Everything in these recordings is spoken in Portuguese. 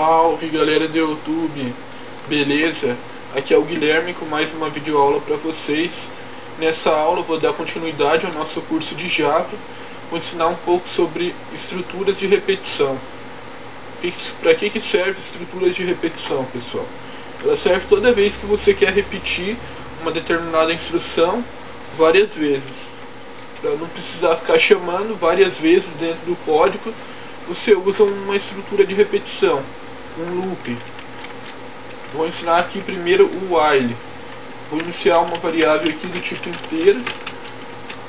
Salve galera do YouTube, beleza? Aqui é o Guilherme com mais uma videoaula para vocês. Nessa aula vou dar continuidade ao nosso curso de Java, vou ensinar um pouco sobre estruturas de repetição. Para que, que serve estruturas de repetição, pessoal? Ela serve toda vez que você quer repetir uma determinada instrução várias vezes. Para não precisar ficar chamando várias vezes dentro do código você usa uma estrutura de repetição, um loop. Vou ensinar aqui primeiro o while. Vou iniciar uma variável aqui do tipo inteiro.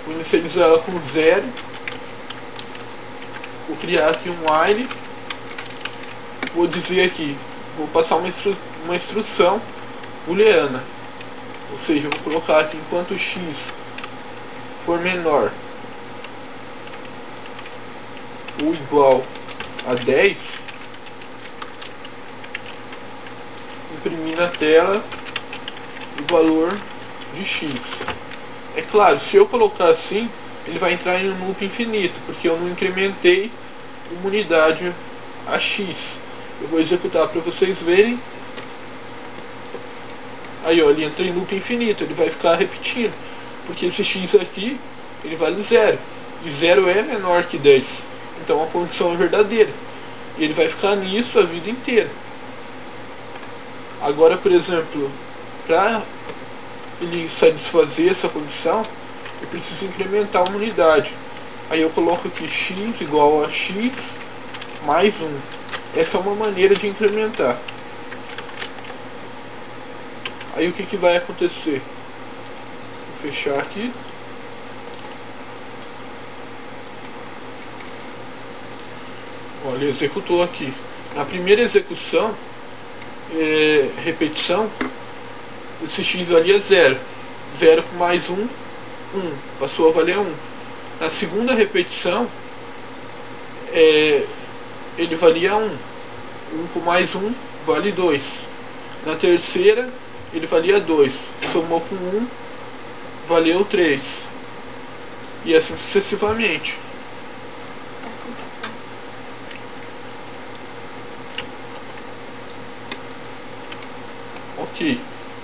Vou inicializar ela com zero. Vou criar aqui um while. Vou dizer aqui, vou passar uma, instru uma instrução booleana. Ou seja, vou colocar aqui enquanto x for menor ou igual a 10, imprimir na tela o valor de x. É claro, se eu colocar assim, ele vai entrar em um loop infinito, porque eu não incrementei uma unidade a x. Eu vou executar para vocês verem. Aí ó, ele entra em loop infinito, ele vai ficar repetindo, porque esse x aqui, ele vale zero. E zero é menor que 10. Então a condição é verdadeira. E ele vai ficar nisso a vida inteira. Agora, por exemplo, para ele satisfazer essa condição, eu preciso incrementar uma unidade. Aí eu coloco aqui x igual a x mais 1. Essa é uma maneira de incrementar. Aí o que, que vai acontecer? Vou fechar aqui. Olha, executou aqui. Na primeira execução, é, repetição, esse x valia 0. 0 com mais 1, 1. Passou a valer 1. Na segunda repetição, é, ele valia 1. 1 com mais 1 vale 2. Na terceira, ele valia 2. Somou com 1, valeu 3. E assim sucessivamente. Ok.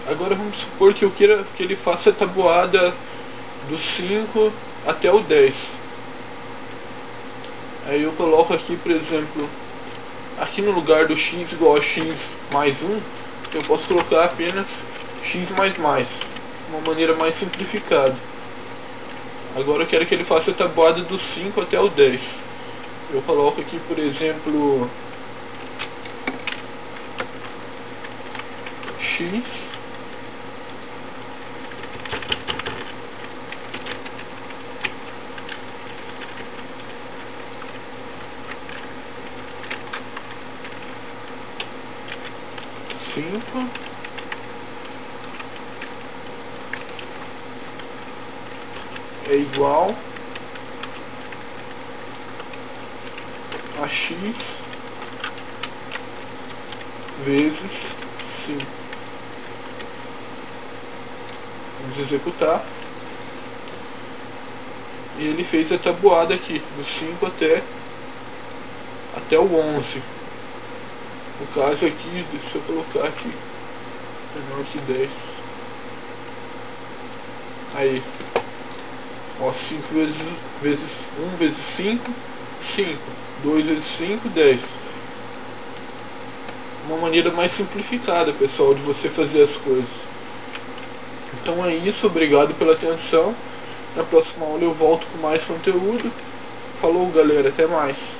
Agora vamos supor que eu queira que ele faça a tabuada do 5 até o 10. Aí eu coloco aqui, por exemplo, aqui no lugar do x igual a x mais 1, eu posso colocar apenas x mais mais, uma maneira mais simplificada. Agora eu quero que ele faça a tabuada do 5 até o 10. Eu coloco aqui, por exemplo, x cinco. É igual a x vezes cinco Vamos executar. E ele fez a tabuada aqui, do 5 até, até o 11. No caso aqui, deixa eu colocar aqui, menor que 10. Aí, ó, 5 vezes, vezes 1 vezes 5, 5. 2 vezes 5, 10. Uma maneira mais simplificada, pessoal, de você fazer as coisas. Então é isso, obrigado pela atenção. Na próxima aula eu volto com mais conteúdo. Falou galera, até mais.